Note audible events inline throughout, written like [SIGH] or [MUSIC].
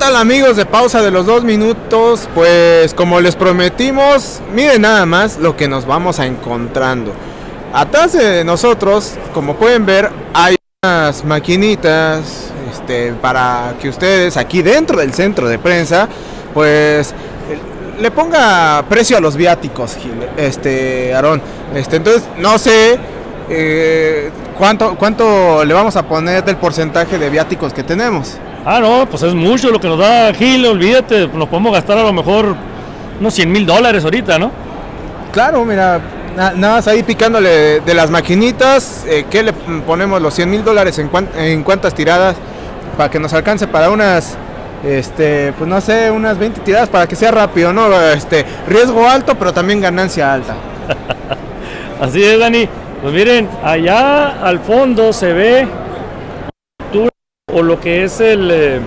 tal amigos de pausa de los dos minutos? Pues como les prometimos, miren nada más lo que nos vamos a encontrando. Atrás de nosotros, como pueden ver, hay unas maquinitas este, para que ustedes aquí dentro del centro de prensa, pues le ponga precio a los viáticos, este, Aarón. Este, entonces, no sé eh, cuánto, cuánto le vamos a poner del porcentaje de viáticos que tenemos. Ah, no, pues es mucho lo que nos da Gil, olvídate, nos podemos gastar a lo mejor unos 100 mil dólares ahorita, ¿no? Claro, mira, na- nada más ahí picándole de las maquinitas, eh, ¿qué le ponemos los 100 mil dólares en, cuan- en cuántas tiradas? Para que nos alcance para unas, este, pues no sé, unas 20 tiradas para que sea rápido, ¿no? Este, riesgo alto, pero también ganancia alta. [LAUGHS] Así es, Dani. Pues miren, allá al fondo se ve o lo que es el, eh,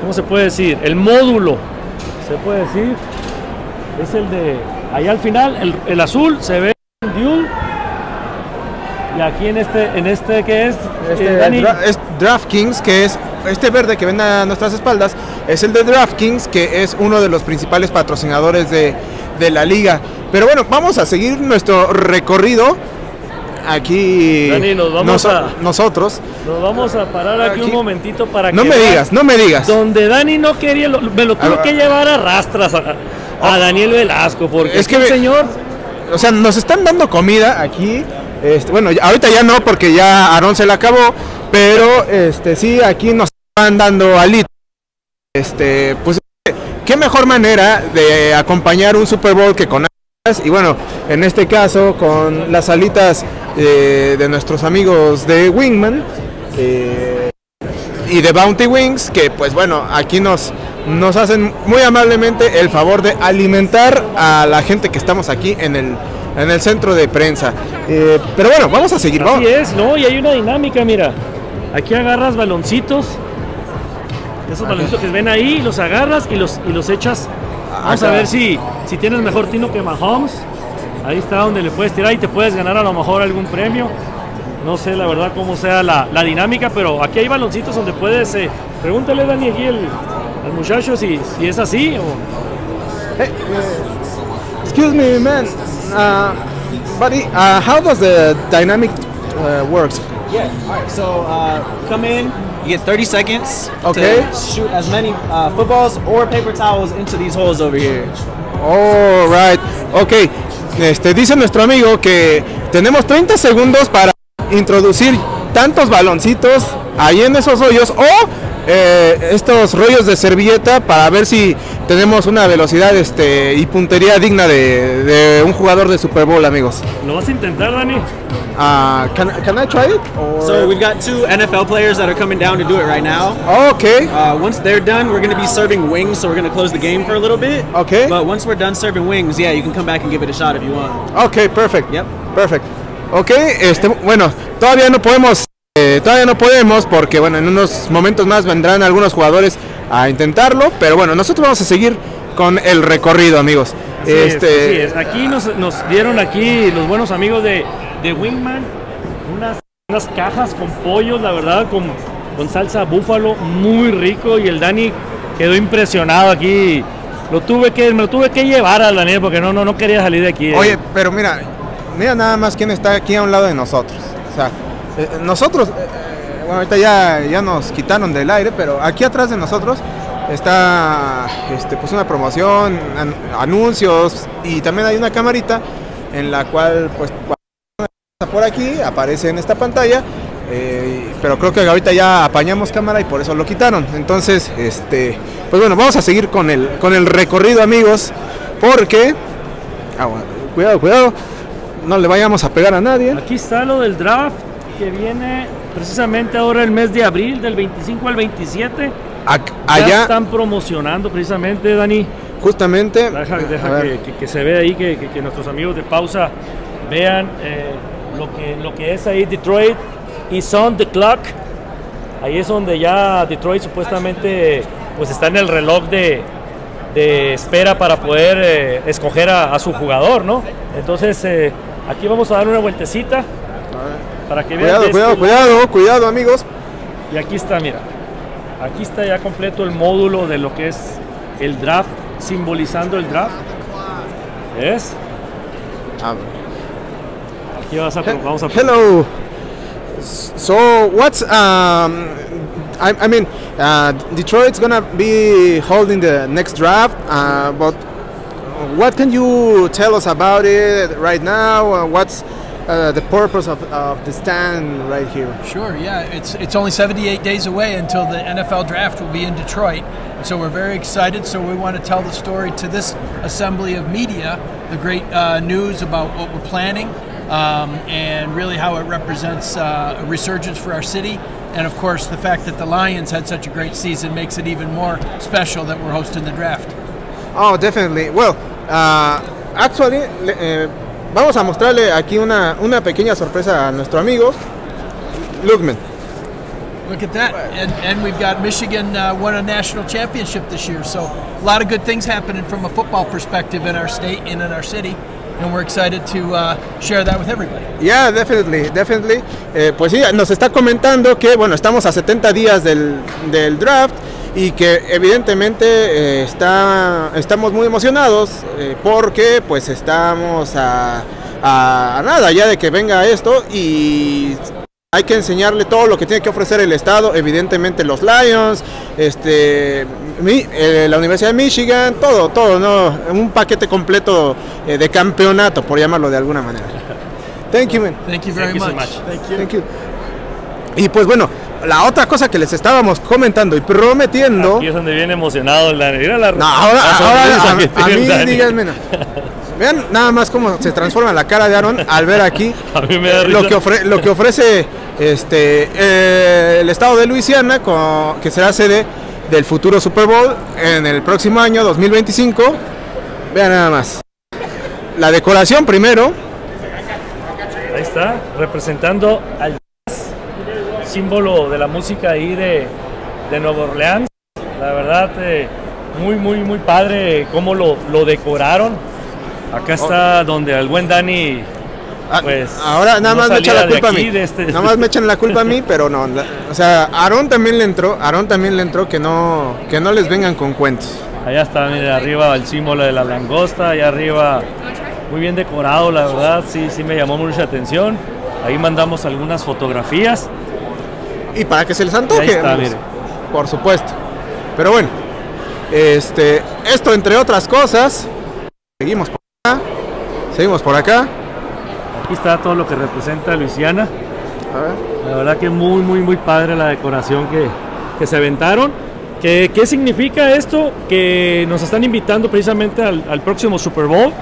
¿cómo se puede decir? El módulo, se puede decir. Es el de, allá al final, el, el azul se ve Duel. Y aquí en este, en este que es, Este, eh, Dani, Dra- es DraftKings, que es este verde que ven a nuestras espaldas, es el de DraftKings, que es uno de los principales patrocinadores de, de la liga. Pero bueno, vamos a seguir nuestro recorrido. Aquí Dani, nos vamos a- nosotros. nos vamos a parar aquí, Aquí- un momentito para No que me vean digas, no me digas. Donde Dani no quería, lo- me lo tuvo Ah, que llevar a rastras a, a Daniel Velasco, porque Es que el señor O sea, nos están dando comida aquí. Este, bueno, ahorita ya no, porque ya Aarón se la acabó. Pero este sí, aquí nos están dando alitas. Este, pues, qué mejor manera de acompañar un Super Bowl que con. Y bueno, en este caso, con las alitas eh, de nuestros amigos de Wingman. eh, y de Bounty Wings, que pues bueno, aquí nos, nos hacen muy amablemente el favor de alimentar a la gente que estamos aquí en el, en el centro de prensa. Eh, pero bueno, vamos a seguir. Vamos. Así es, ¿no? Y hay una dinámica, mira. Aquí agarras baloncitos. Esos baloncitos que ven ahí, los agarras y los, y los echas. Vamos a ver si, si tienes mejor tino que Mahomes. Ahí está donde le puedes tirar y te puedes ganar a lo mejor algún premio. No sé la verdad cómo sea la, la dinámica, pero aquí hay baloncitos donde puedes... eh, pregúntale, Dani, aquí el- al muchacho si, si es así o... Hey, excuse me, man. Uh, buddy, uh, how does the dynamic uh, works? Yeah. All right. So uh, come in. You get 30 seconds Okay. to shoot as many uh, footballs or paper towels into these holes over here. All right. Ok. Este, dice nuestro amigo que tenemos 30 segundos para introducir tantos baloncitos ahí en esos hoyos o eh, estos rollos de servilleta para ver si tenemos una velocidad este, y puntería digna de, de un jugador de Super Bowl, amigos. ¿Lo vas a intentar, Dani? Ah, can, can I try it? Or- So we've got two NFL players that are coming down to do it right now. Ok. Uh, once they're done, we're going to be serving wings, so we're going to close the game for a little bit. Okay. But once we're done serving wings, yeah, you can come back and give it a shot if you want. Ok, perfect. Yep. Perfect. Ok, este, bueno, todavía no podemos, eh, todavía no podemos porque bueno, en unos momentos más vendrán algunos jugadores a intentarlo, pero bueno, nosotros vamos a seguir con el recorrido, amigos. Así es, este, así es. Aquí nos, nos dieron aquí los buenos amigos de, de Wingman unas, unas cajas con pollos, la verdad, con, con salsa búfalo, muy rico. Y el Dani quedó impresionado aquí. Lo tuve que, me lo tuve que llevar al Daniel porque no, no, no quería salir de aquí. Oye, pero mira, mira nada más quién está aquí a un lado de nosotros. O sea, eh, nosotros, eh, eh, bueno, ahorita ya, ya nos quitaron del aire, pero aquí atrás de nosotros está este, pues una promoción, an- anuncios y también hay una camarita en la cual pues por aquí aparece en esta pantalla. eh, pero creo que ahorita ya apañamos cámara y por eso lo quitaron. Entonces, este, pues bueno, vamos a seguir con el, con el recorrido, amigos, porque Agua. Cuidado, cuidado. No le vayamos a pegar a nadie. Aquí está lo del draft que viene precisamente ahora el mes de abril, del 25 al 27. Ac- Ya allá, están promocionando precisamente, Dani. justamente. Deja, a deja que, que- que se vea ahí, que, que- que nuestros amigos de pausa vean eh, lo, que, lo que es ahí Detroit y on the clock. Ahí es donde ya Detroit supuestamente pues está en el reloj de, de espera para poder eh, escoger a, a su jugador, ¿no? Entonces eh, aquí vamos a dar una vueltecita para que vean. Cuidado, de cuidado, este cuidado, cuidado, amigos. Y aquí está, mira. Aquí está ya completo el módulo de lo que es el draft, simbolizando el draft. ¿Ves? Aquí vas a, vamos a Hello. So what's um, I, I mean, uh, Detroit's gonna be holding the next draft, uh, but what can you tell us about it right now? Uh, what's uh, the purpose of, of the stand right here? Sure, yeah. It's it's only 78 days away until the NFL draft will be in Detroit. So we're very excited. So we want to tell the story to this assembly of media, the great uh, news about what we're planning, um, and really how it represents uh, a resurgence for our city. And of course, the fact that the Lions had such a great season makes it even more special that we're hosting the draft. Oh, definitely. Well, uh, actually, eh, vamos a mostrarle aquí una, una pequeña sorpresa a nuestro amigo. Look, man. Look at that. And, and we've got Michigan uh, won a national championship this year. So a lot of good things happening from a football perspective in our state and in our city. And we're excited to uh, share that with everybody. Yeah, definitely, definitely. Eh, pues sí, nos está comentando que, bueno, estamos a 70 días del, del draft y que evidentemente eh, está, estamos muy emocionados eh, porque pues estamos a, a- a nada ya de que venga esto y hay que enseñarle todo lo que tiene que ofrecer el estado, evidentemente los Lions, este, mi- eh, la Universidad de Michigan, todo, todo, ¿no? Un paquete completo eh, de campeonato, por llamarlo de alguna manera. Thank you, man. Thank you very Thank you so much. much. Thank you. Thank you. Y pues bueno, la otra cosa que les estábamos comentando y prometiendo. Aquí es donde viene emocionado el Dani. Mira la, No, ahora, ahora a, mí Dani. díganme. no. Vean nada más cómo se transforma la cara de Aaron al ver aquí [LAUGHS] A mí me da lo, que ofre- lo que ofrece este eh, el estado de Luisiana, con- que será sede del futuro Super Bowl en el próximo año 2025. Vean nada más. La decoración primero, Ahí está, representando al símbolo de la música ahí de, de Nueva Orleans. La verdad, eh, muy, muy, muy padre cómo lo, lo decoraron. Acá está donde el buen Dani, Ah, pues. ahora nada más me echa la culpa a mí. este- Nada más me echan la culpa a mí, pero no. la- o sea, Aarón también le entró, Aarón también le entró que no, que no les vengan con cuentos. Allá está, mire, arriba el símbolo de la langosta, allá arriba, muy bien decorado, la verdad, sí, sí me llamó mucha atención. Ahí mandamos algunas fotografías. Y para que se les antoje. Está. Por supuesto. Pero bueno, este, esto entre otras cosas. Seguimos por acá. Seguimos por acá. Aquí está todo lo que representa Luisiana. A ver. La verdad que muy, muy, muy padre la decoración que, que se aventaron. ¿Qué, ¿Qué significa esto? Que nos están invitando precisamente al, al próximo Super Bowl,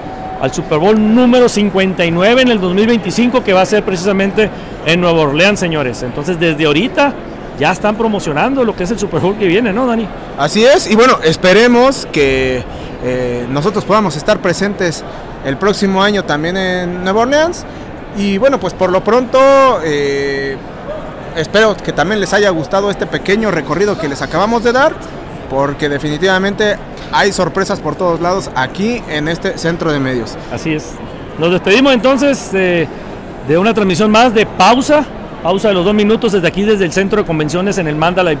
al Super Bowl número 59 en el 2025, que va a ser precisamente en Nueva Orleans, señores. Entonces, desde ahorita ya están promocionando lo que es el Super Bowl que viene, ¿no, Dani? Así es, y bueno, esperemos que eh, nosotros podamos estar presentes el próximo año también en Nueva Orleans. Y bueno, pues por lo pronto, eh, espero que también les haya gustado este pequeño recorrido que les acabamos de dar, porque definitivamente hay sorpresas por todos lados aquí en este centro de medios. Así es. Nos despedimos entonces eh, de una transmisión más de pausa. Pausa de los dos minutos desde aquí, desde el centro de convenciones en el Mandalay,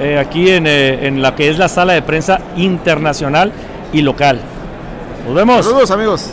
eh, aquí en, eh, en la que es la sala de prensa internacional y local. Nos vemos. Saludos amigos.